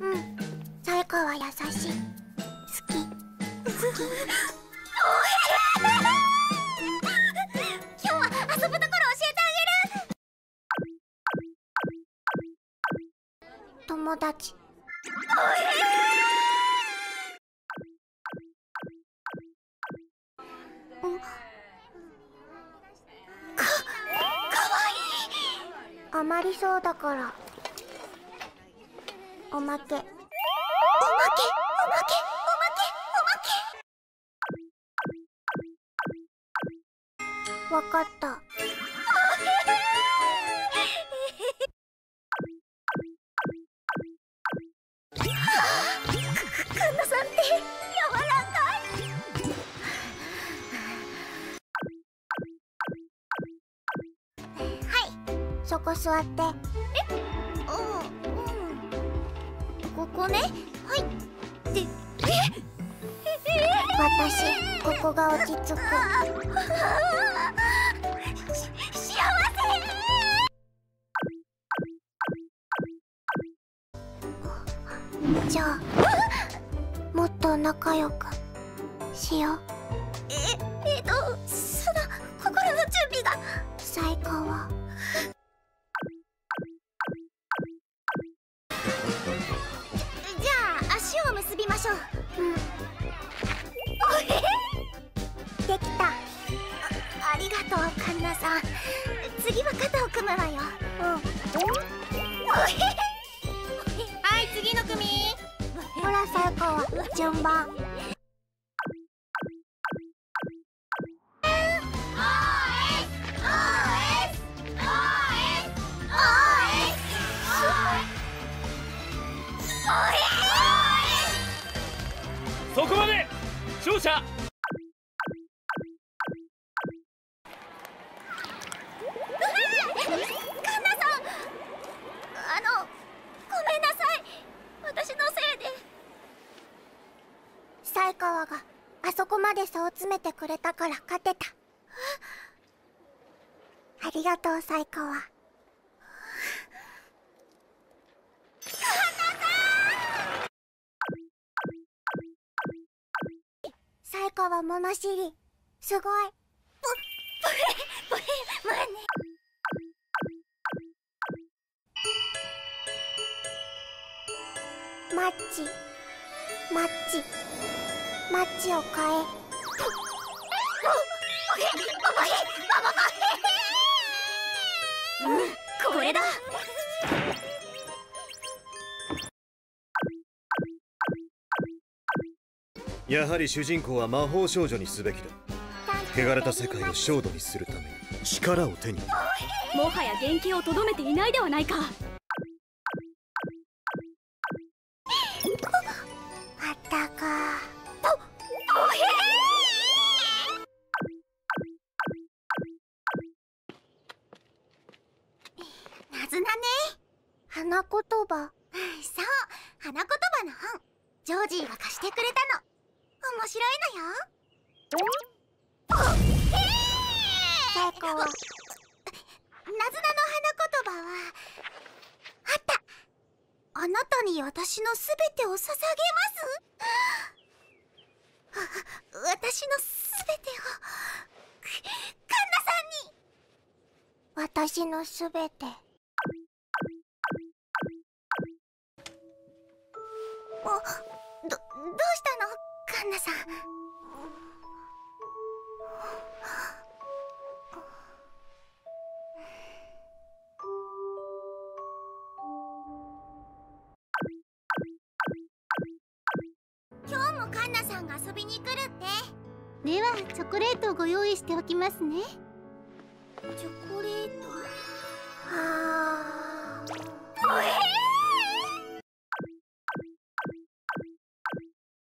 うん。さやかは優しい。好き。好き。今日は遊ぶところ教えてあげる。友達。あまりそうだから。おまけ。おまけおまけおまけおまけわかった。そこ座って。うんうん。ここね。はい。でえ？私ここが落ち着く。幸じゃあもっと仲良くしようせええっとしょう。うん。おえできた。あありがとうカンナさん。次は肩を組むわよ。うん。おえはい次の組。ほらサイカは順番そこまで勝者。カンナさん。あのごめんなさい。私のせいで。サイカワがあそこまで差を詰めてくれたから勝てた。ありがとうサイカワサイカワ物知り。すごい。ごめんまあね。マッチ。マッチ。マッチを変え。これだやはり主人公は魔法少女にすべきだ。汚れた世界を焦土にするために力を手に。もはや原型をとどめていないではないか。あったか。なずなね。花言葉。そう。花言葉の本。ジョージーが貸してくれたの。面白いのよ。サイカワなずなの花言葉はあった。あなたに私のすべてを捧げます？あ私のすべてを。カンナさんに。私のすべてンナさん。今日もカンナさんが遊びに来るって。ではチョコレートをご用意しておきますね。チョコレート？